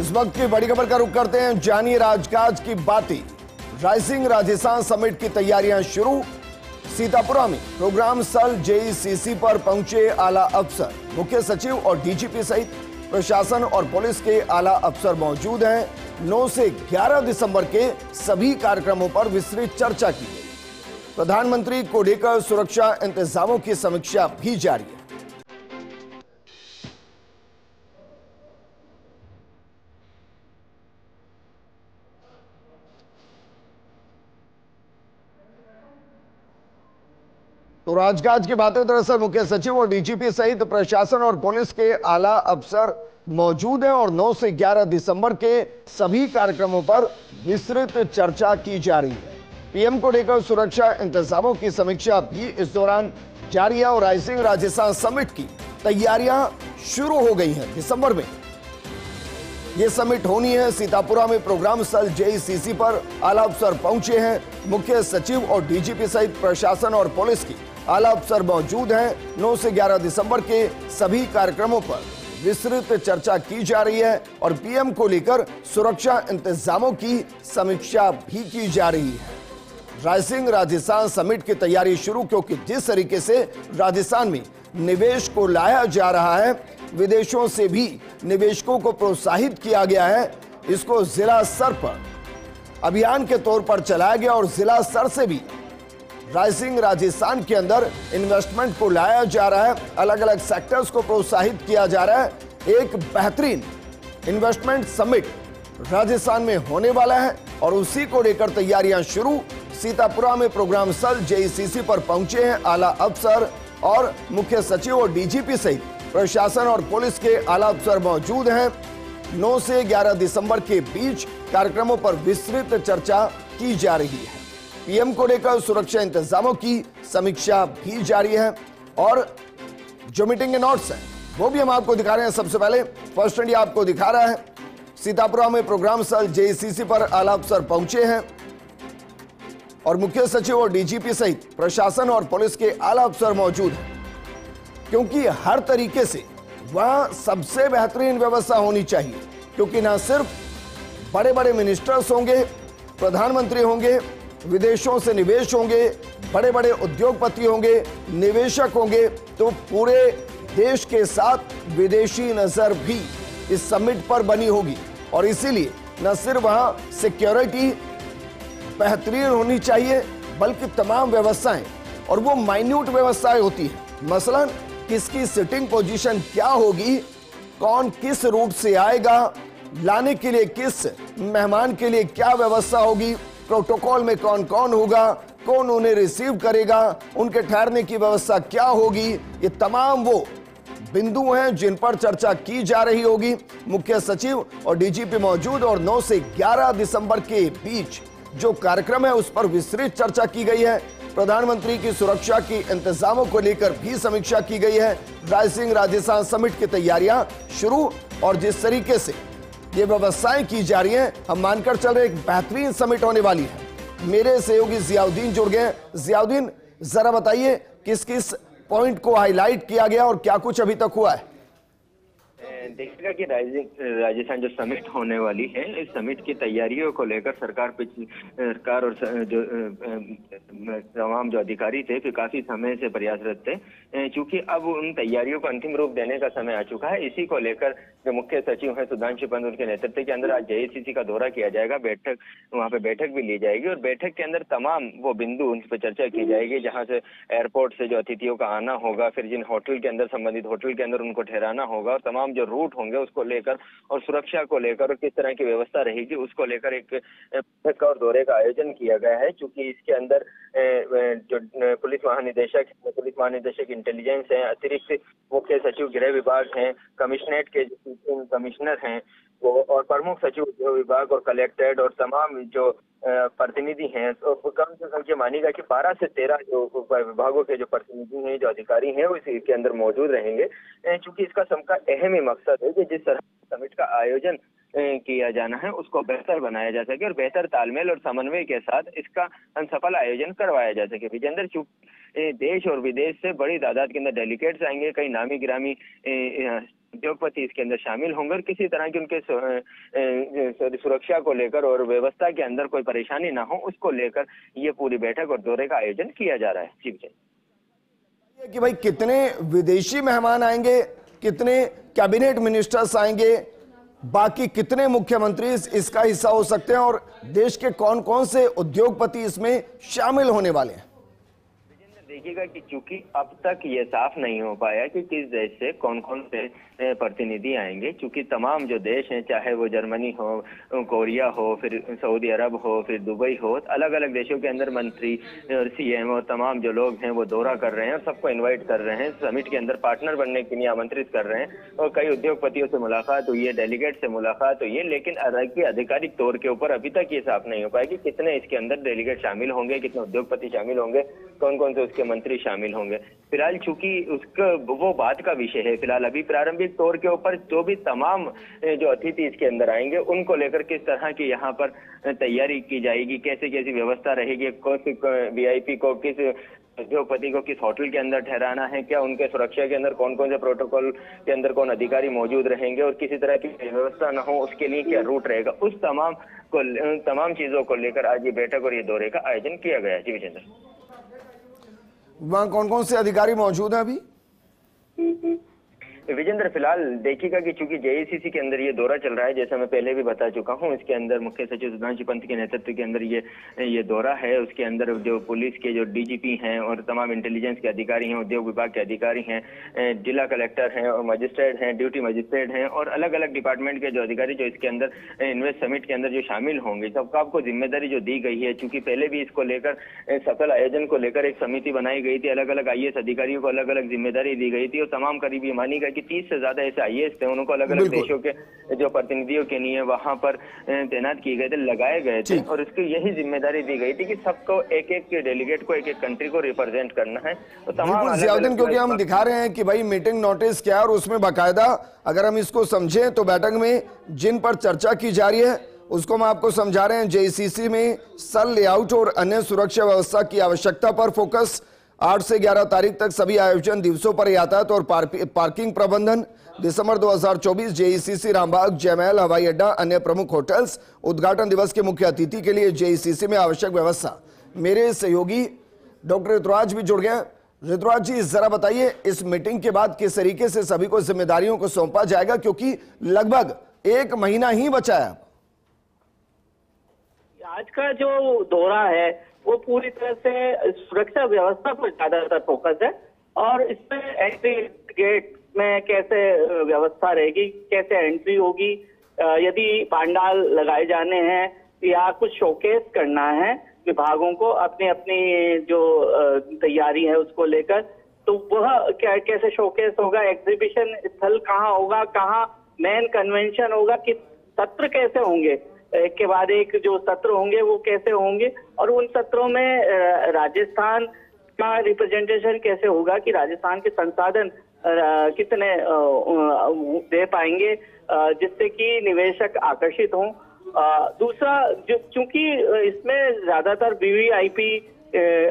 इस वक्त की बड़ी खबर का रुख करते हैं। जानिए राजकाज की बातें। राइसिंग राजस्थान समिट की तैयारियाँ शुरू। सीतापुरा में प्रोग्राम स्थल जेईसीसी पर पहुँचे आला अफसर। मुख्य सचिव और डीजीपी सहित प्रशासन और पुलिस के आला अफसर मौजूद हैं। 9 से 11 दिसंबर के सभी कार्यक्रमों पर विस्तृत चर्चा की गई। प्रधानमंत्री को लेकर सुरक्षा इंतजामों की समीक्षा भी जारी है। राजकाज की बातें, दरअसल मुख्य सचिव और डीजीपी सहित प्रशासन और पुलिस के आला अफसर मौजूद हैं और 9 से 11 दिसंबर के सभी कार्यक्रमों पर विस्तृत चर्चा की जा रही है। पीएम को लेकर सुरक्षा इंतजामों की समीक्षा भी इस दौरान जारी है और राइसिंग राजस्थान समिट की तैयारियाँ शुरू हो गई हैं दिसंबर में। ये समिट होनी है सीतापुरा में। प्रोग्राम स्थल जेईसीसी पर आला अफसर पहुँचे हैं। मुख्य सचिव और डीजीपी सहित प्रशासन और पुलिस की आला अफसर मौजूद हैं। 9 से 11 दिसंबर के सभी कार्यक्रमों पर विस्तृत चर्चा की जा रही है और पीएम को लेकर सुरक्षा इंतजामों की समीक्षा भी की जा रही है। रायसिंह राजस्थान समिट की तैयारी शुरू, क्योंकि जिस तरीके से राजस्थान में निवेश को लाया जा रहा है, विदेशों से भी निवेशकों को प्रोत्साहित किया गया है। इसको जिला स्तर पर अभियान के तौर पर चलाया गया और जिला स्तर से भी राइसिंग राजस्थान के अंदर इन्वेस्टमेंट को लाया जा रहा है। अलग अलग सेक्टर्स को प्रोत्साहित किया जा रहा है। एक बेहतरीन इन्वेस्टमेंट समिट राजस्थान में होने वाला है और उसी को लेकर तैयारियाँ शुरू। सीतापुरा में प्रोग्राम स्थल जेईसीसी पर पहुँचे हैं आला अफसर और मुख्य सचिव और डीजीपी सहित प्रशासन और पुलिस के आला अफसर मौजूद हैं। 9 से 11 दिसंबर के बीच कार्यक्रमों पर विस्तृत चर्चा की जा रही है। पीएम को लेकर सुरक्षा इंतजामों की समीक्षा भी जारी है और जो मीटिंग के नोट्स हैं, वो भी हम आपको दिखा रहे हैं। सबसे पहले फ़र्स्ट इंडिया आपको दिखा रहा है। सीतापुरा में प्रोग्राम स्थल जेसीसी पर आला अफसर पहुँचे हैं और मुख्य सचिव और डीजीपी सहित प्रशासन और पुलिस के आला अफसर मौजूद हैं। क्योंकि हर तरीके से वहाँ सबसे बेहतरीन व्यवस्था होनी चाहिए, क्योंकि ना सिर्फ़ बड़े बड़े मिनिस्टर्स होंगे, प्रधानमंत्री होंगे विदेशों से निवेश होंगे बड़े बड़े उद्योगपति होंगे, निवेशक होंगे तो पूरे देश के साथ विदेशी नज़र भी इस समिट पर बनी होगी। और इसीलिए न सिर्फ़ वहाँ सिक्योरिटी बेहतरीन होनी चाहिए, बल्कि तमाम व्यवस्थाएँ, और वो माइन्यूट व्यवस्थाएँ होती है। मसलन, किसकी सिटिंग पोजीशन क्या होगी, कौन किस रूट से आएगा, लाने के लिए किस मेहमान के लिए क्या व्यवस्था होगी प्रोटोकॉल में कौन कौन होगा, कौन उन्हें रिसीव करेगा, उनके ठहरने की व्यवस्था क्या होगी, ये तमाम वो बिंदु हैं जिन पर चर्चा की जा रही होगी। मुख्य सचिव और डीजीपी मौजूद और 9 से 11 दिसंबर के बीच जो कार्यक्रम है, उस पर विस्तृत चर्चा की गई है। प्रधानमंत्री की सुरक्षा की इंतजामों को लेकर भी समीक्षा की गई है। रायसिंह राजस्थान समिट की तैयारियाँ शुरू और जिस तरीके से ये व्यवस्थाएँ की जा रही हैं। हम मानकर चल रहे एक बेहतरीन समिट होने वाली है। मेरे सहयोगी जियाउद्दीन जुड़ गए जियाउद्दीन, जरा बताइए किस किस पॉइंट को हाईलाइट किया गया और क्या कुछ अभी तक हुआ है? देखिएगा कि राजस्थान जो समिट होने वाली है, इस समिट की तैयारियों को लेकर सरकार सरकार और जो, तमाम जो अधिकारी थे, फिर काफ़ी समय से प्रयासरत थे। क्योंकि अब उन तैयारियों को अंतिम रूप देने का समय आ चुका है, इसी को लेकर जो मुख्य सचिव है सुधांशु पंत, उनके नेतृत्व के अंदर आज जेएसीसी का दौरा किया जाएगा। बैठक, वहाँ पे बैठक भी ली जाएगी और बैठक के अंदर तमाम वो बिंदु उन पर चर्चा की जाएगी, जहाँ से एयरपोर्ट से जो अतिथियों का आना होगा, फिर जिन होटल के अंदर, संबंधित होटल के अंदर उनको ठहराना होगा और तमाम जो रूट होंगे उसको लेकर और सुरक्षा को लेकर और किस तरह की व्यवस्था रहेगी उसको लेकर एक और दौरे का आयोजन किया गया है क्योंकि इसके अंदर जो पुलिस महानिदेशक पुलिस महानिदेशक इंटेलिजेंस है, अतिरिक्त मुख्य सचिव, गृह विभाग है कमिश्नरेट के कमिश्नर हैं वो और प्रमुख सचिव गृह विभाग और कलेक्टेड और तमाम जो प्रतिनिधि हैं तो कम से कम ये मानेगा कि 12 से 13 जो विभागों के जो प्रतिनिधि हैं, जो अधिकारी हैं, वो इसके अंदर मौजूद रहेंगे। चूँकि इसका सबका अहम ही मकसद है कि जिस तरह समिट का आयोजन किया जाना है, उसको बेहतर बनाया जा सके और बेहतर तालमेल और समन्वय के साथ इसका सफल आयोजन करवाया जा सके। विजेंद्र चूँकि देश और विदेश से बड़ी तादाद के अंदर डेलीगेट्स आएँगे, कई नामी गिरामी उद्योगपति इसके अंदर शामिल होंगे और किसी तरह की उनके सुरक्षा को लेकर और व्यवस्था के अंदर कोई परेशानी ना हो, उसको लेकर ये पूरी बैठक और दौरे का आयोजन किया जा रहा है। जी, विजय। कि भाई कितने विदेशी मेहमान आएँगे, कितने कैबिनेट मिनिस्टर्स आएँगे, बाकी कितने मुख्यमंत्री इसका हिस्सा हो सकते हैं और देश के कौन कौन से उद्योगपति इसमें शामिल होने वाले हैं? देखिएगा कि चूँकि अब तक ये साफ़ नहीं हो पाया कि किस देश से कौन कौन से प्रतिनिधि आएँगे क्योंकि तमाम जो देश हैं, चाहे वो जर्मनी हो, कोरिया हो, फिर सऊदी अरब हो, फिर दुबई हो अलग अलग देशों के अंदर मंत्री और सीएम और तमाम जो लोग हैं, वो दौरा कर रहे हैं और सबको इन्वाइट कर रहे हैं समिट के अंदर पार्टनर बनने के लिए आमंत्रित कर रहे हैं और कई उद्योगपतियों से मुलाकात हुई है डेलीगेट से मुलाकात हुई है, लेकिन आधिकारिक तौर के ऊपर अभी तक ये साफ़ नहीं हो पाया कि कितने इसके अंदर डेलीगेट शामिल होंगे, कितने उद्योगपति शामिल होंगे कौन कौन से उसके मंत्री शामिल होंगे। फ़िलहाल चूँकि उसका, वो बात का विषय है, फ़िलहाल अभी प्रारंभिक तौर के ऊपर जो भी तमाम जो अतिथि इसके अंदर आएँगे, उनको लेकर किस तरह की यहाँ पर तैयारी की जाएगी, कैसे, कैसी व्यवस्था रहेगी, कौन वीआईपी को किस, उद्योगपति को किस होटल के अंदर ठहराना है, क्या उनके सुरक्षा के अंदर कौन कौन से प्रोटोकॉल के अंदर कौन अधिकारी मौजूद रहेंगे और किसी तरह की व्यवस्था न हो, उसके लिए क्या रूट रहेगा, उस तमाम को तमाम चीज़ों को लेकर आज ये बैठक और ये दौरे का आयोजन किया गया जी विजेंद्र। वहाँ कौन कौन से अधिकारी मौजूद हैं अभी? विजेंद्र, फ़िलहाल देखिएगा कि चूँकि जेईसीसी के अंदर ये दौरा चल रहा है, जैसा मैं पहले भी बता चुका हूँ, इसके अंदर मुख्य सचिव सुधांशु पंत के नेतृत्व के अंदर ये ये दौरा है। उसके अंदर जो पुलिस के जो डीजीपी हैं और तमाम इंटेलिजेंस के अधिकारी हैं, उद्योग विभाग के अधिकारी हैं जिला कलेक्टर हैं और मजिस्ट्रेट हैं ड्यूटी मजिस्ट्रेट हैं और अलग अलग डिपार्टमेंट के जो अधिकारी जो इसके अंदर इन्वेस्ट समिट के अंदर जो शामिल होंगे। सबका आपको ज़िम्मेदारी जो दी गई है, चूँकि पहले भी इसको लेकर सफल आयोजन को लेकर एक समिति बनाई गई थी अलग अलग आई अधिकारियों को अलग अलग ज़िम्मेदारी दी गई थी और तमाम करीब मानी गई कि तीस से ज़्यादा ऐसे आई थे उनको अलग अलग देशों के जो प्रतिनिधियों के लिए वहाँ पर तैनात किए गए थे लगाए गए थे और उसकी यही ज़िम्मेदारी दी गई थी कि सबको एक एक डेलीगेट को एक एक कंट्री को रिप्रेजेंट करना है। तो तमाम क्योंकि हम दिखा रहे हैं कि भाई मीटिंग नोटिस क्या और उसमें बाकायदा अगर हम इसको समझें तो बैठक में जिन पर चर्चा की जा रही है उसको हम आपको समझा रहे हैं। जेसीसी में सल लेआउट और अन्य सुरक्षा व्यवस्था की आवश्यकता पर फोकस आठ से ग्यारह तारीख तक सभी आयोजन दिवसों पर यातायात और पार्किंग प्रबंधन। दिसंबर 2024 जेईसीसी रामबाग जयमहल हवाई अड्डा, अन्य प्रमुख होटल्स उद्घाटन दिवस के मुख्य अतिथि के लिए जेईसीसी में आवश्यक व्यवस्था। मेरे सहयोगी डॉक्टर ऋतुराज भी जुड़ गए ऋतुराज जी, जरा बताइए, इस मीटिंग के बाद किस तरीके से सभी को जिम्मेदारियों को सौंपा जाएगा? क्योंकि लगभग एक महीना ही बचा है। आज का जो दौरा है वो पूरी तरह से सुरक्षा व्यवस्था पर ज़्यादातर फोकस है और इसमें एंट्री गेट में कैसे व्यवस्था रहेगी, कैसे एंट्री होगी यदि पांडाल लगाए जाने हैं या कुछ शोकेस करना है विभागों को अपनी अपनी जो तैयारी है उसको लेकर तो वह क्या, कैसे शोकेस होगा एग्जीबिशन स्थल कहाँ होगा, कहाँ मेन कन्वेंशन होगा कि सत्र कैसे होंगे के बाद एक जो सत्र होंगे वो कैसे होंगे और उन सत्रों में राजस्थान का रिप्रेजेंटेशन कैसे होगा कि राजस्थान के संसाधन कितने दे पाएँगे जिससे कि निवेशक आकर्षित हों। दूसरा, जो चूँकि इसमें ज़्यादातर वीवीआईपी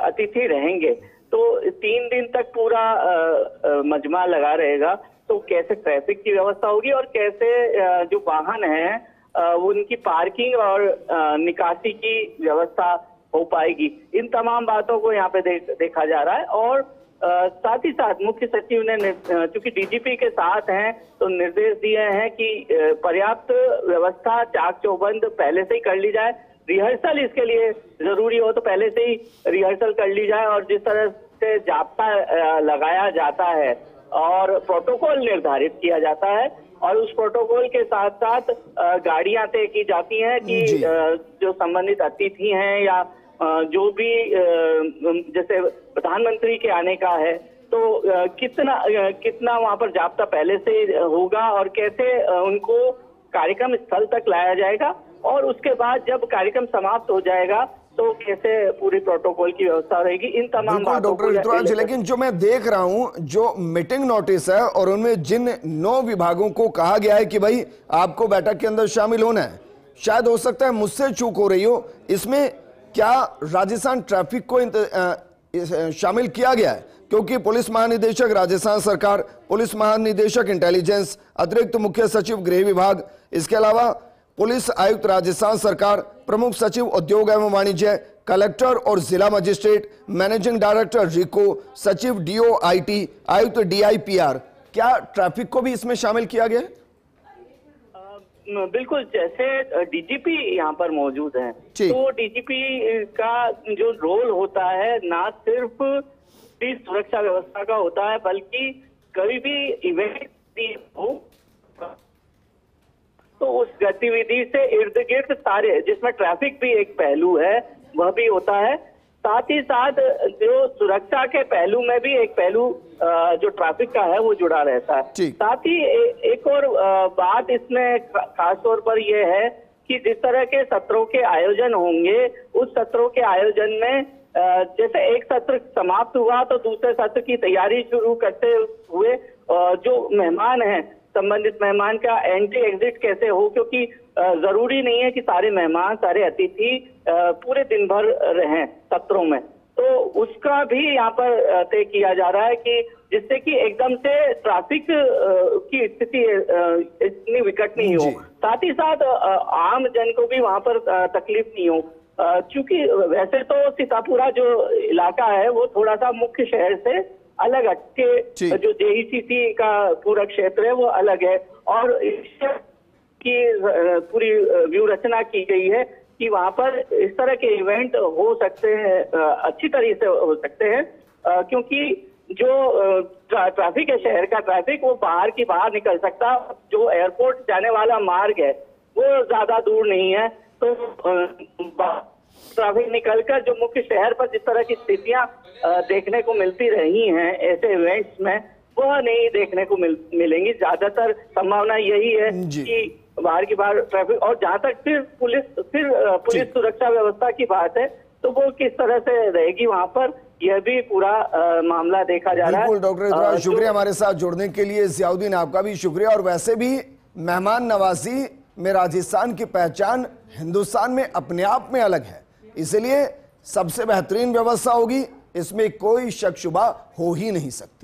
अतिथि रहेंगे तो तीन दिन तक पूरा मजमा लगा रहेगा तो कैसे ट्रैफ़िक की व्यवस्था होगी और कैसे जो वाहन है उनकी पार्किंग और निकासी की व्यवस्था हो पाएगी। इन तमाम बातों को यहाँ पे देख, देखा जा रहा है और साथ ही साथ मुख्य सचिव ने चूँकि डीजीपी के साथ हैं तो निर्देश दिए हैं कि पर्याप्त व्यवस्था चाक चौबंद पहले से ही कर ली जाए। रिहर्सल इसके लिए ज़रूरी हो तो पहले से ही रिहर्सल कर ली जाए और जिस तरह से जाप्ता लगाया जाता है और प्रोटोकॉल निर्धारित किया जाता है और उस प्रोटोकॉल के साथ साथ गाड़ियाँ तय की जाती हैं कि जो। संबंधित अतिथि हैं या जो भी जैसे प्रधानमंत्री के आने का है तो कितना कितना वहाँ पर जाप्ता पहले से होगा और कैसे उनको कार्यक्रम स्थल तक लाया जाएगा और उसके बाद जब कार्यक्रम समाप्त हो जाएगा तो कैसे पूरी प्रोटोकॉल की व्यवस्था रहेगी? इन तमाम डॉक्टर ऋतुराज लेकिन जो मैं देख रहा हूँ जो मीटिंग नोटिस है और उनमें जिन नौ विभागों को कहा गया है कि भाई आपको बैठक के अंदर शामिल होना है शायद हो सकता है मुझसे चूक हो रही हो इसमें क्या राजस्थान ट्रैफ़िक को शामिल किया गया है? क्योंकि पुलिस महानिदेशक राजस्थान सरकार पुलिस महानिदेशक इंटेलिजेंस अतिरिक्त मुख्य सचिव गृह विभाग इसके अलावा पुलिस आयुक्त राजस्थान सरकार प्रमुख सचिव उद्योग एवं वाणिज्य कलेक्टर और जिला मजिस्ट्रेट मैनेजिंग डायरेक्टर रिको सचिव डीओ आईटी आयुक्त डीआईपीआर क्या ट्रैफ़िक को भी इसमें शामिल किया गया है बिल्कुल जैसे डीजीपी यहाँ पर मौजूद हैं। तो डीजीपी का जो रोल होता है ना सिर्फ़ सुरक्षा व्यवस्था का होता है बल्कि कभी भी इवेंट हो गतिविधि से इर्द गिर्द सारे जिसमें ट्रैफ़िक भी एक पहलू है वह भी होता है। साथ ही साथ जो सुरक्षा के पहलू में भी एक पहलू जो ट्रैफ़िक का है वो जुड़ा रहता है। साथ ही ए, एक और बात इसमें खा- खास तौर पर यह है कि जिस तरह के सत्रों के आयोजन होंगे उस सत्रों के आयोजन में जैसे एक सत्र समाप्त हुआ तो दूसरे सत्र की तैयारी शुरू करते हुए जो मेहमान हैं संबंधित मेहमान का एंट्री एग्जिट कैसे हो क्योंकि ज़रूरी नहीं है कि सारे मेहमान सारे अतिथि पूरे दिन भर रहें सत्रों में। तो उसका भी यहाँ पर तय किया जा रहा है कि जिससे कि एकदम से ट्रैफ़िक की स्थिति इतनी विकट नहीं हो। साथ ही साथ आम जन को भी वहाँ पर तकलीफ़ नहीं हो। क्योंकि वैसे तो सीतापुरा जो इलाका है वो थोड़ा सा मुख्य शहर से अलग हटके जी। जो जेईसीसी का पूरा क्षेत्र है वो अलग है और की पूरी अ, व्यू रचना की गई है कि वहाँ पर इस तरह के इवेंट हो सकते हैं अच्छी तरीके से हो सकते हैं क्योंकि जो ट्रा- ट्रैफ़िक है शहर का ट्रैफ़िक वो बाहर की बाहर निकल सकता जो एयरपोर्ट जाने वाला मार्ग है वो ज़्यादा दूर नहीं है तो ट्रैफ़िक निकलकर जो मुख्य शहर पर जिस तरह की स्थितियाँ देखने को मिलती रही हैं ऐसे इवेंट्स में वह नहीं देखने को मिल, मिलेंगी। ज़्यादातर संभावना यही है। कि बाहर की बाहर ट्रैफ़िक और जहाँ तक फिर पुलिस फिर पुलिस सुरक्षा व्यवस्था की बात है तो वो किस तरह से रहेगी वहाँ पर यह भी पूरा मामला देखा जा रहा है। डॉक्टर शुक्रिया हमारे साथ जुड़ने के लिए। जियाउद्दीन आपका भी शुक्रिया। और वैसे भी मेहमान नवाजी में राजस्थान की पहचान हिंदुस्तान में अपने आप में अलग है। इसलिए सबसे बेहतरीन व्यवस्था होगी इसमें कोई शक शुबा हो ही नहीं सकता।